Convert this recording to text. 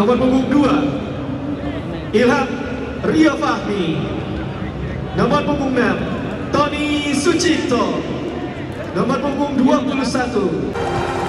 Nomor punggung 2 Ilham Rio Fahmi. Nomor punggung 6 Tony Sucipto. Nomor punggung 21